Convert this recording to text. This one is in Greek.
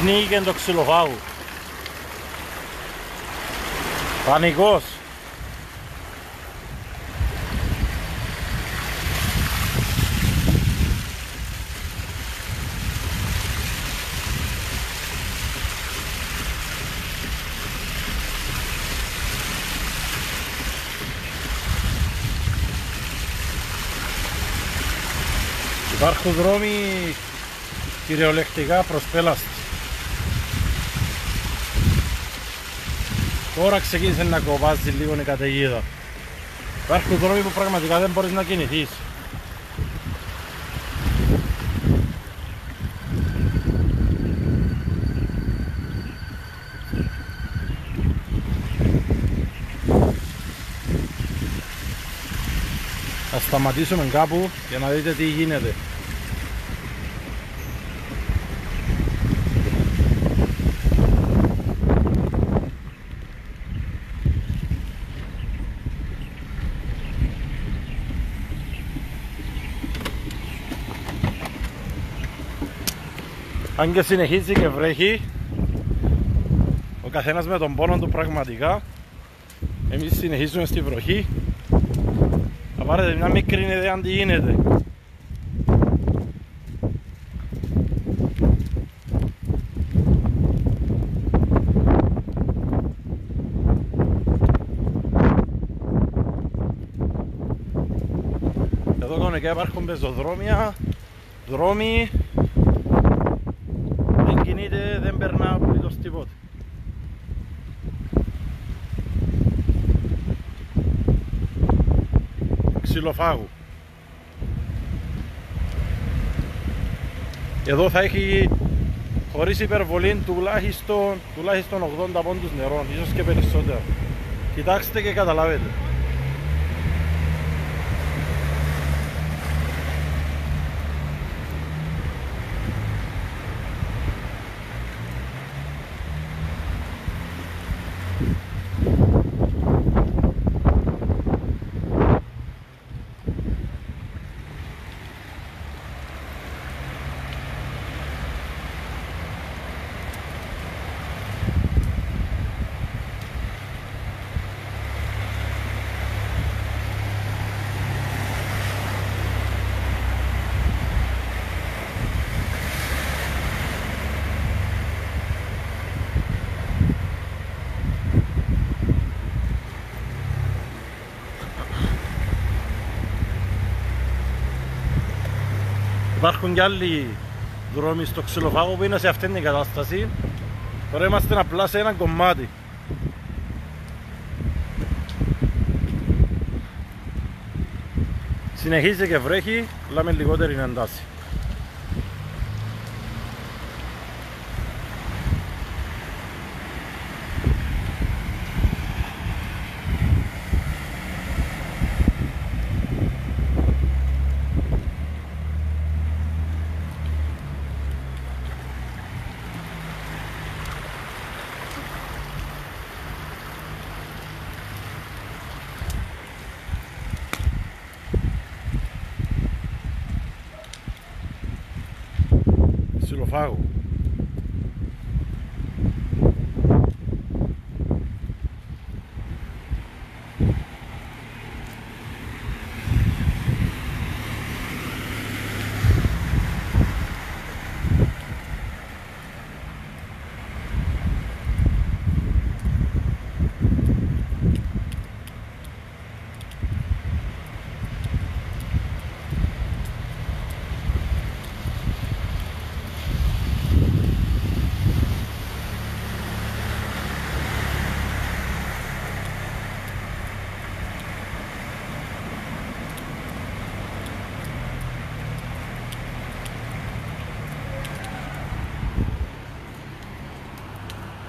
πνίγηκε το ξυλοφάγου. Πανικός. Υπάρχουν δρόμοι κυριολεκτικά προσπέλαστοι. Τώρα ξεκίνησε να κοβάζει λίγο η καταιγίδα. Υπάρχουν δρόμοι που πραγματικά δεν μπορείς να κινηθείς. Θα σταματήσουμε κάπου για να δείτε τι γίνεται. Αν και συνεχίζει και βρέχει ο καθένας με τον πόνο του πραγματικά. Εμείς συνεχίζουμε στη βροχή. Θα πάρετε μια μικρή ιδέα αν τι γίνεται. Εδώ κονικά υπάρχουν πεζοδρόμια, δρόμοι κινείται, δεν περνά απολύτως τίποτα. Ξυλοφάγου. Εδώ θα έχει χωρίς υπερβολή τουλάχιστον, τουλάχιστον 80 πόντους νερό, ίσως και περισσότερο. Κοιτάξτε και καταλάβετε. Υπάρχουν και άλλοι δρόμοι στο ξυλοφάγο που είναι σε αυτήν την κατάσταση. Τώρα είμαστε απλά σε ένα κομμάτι. Συνεχίζει και βρέχει, αλλά με λιγότερη εντάση. Ξυλοφάγου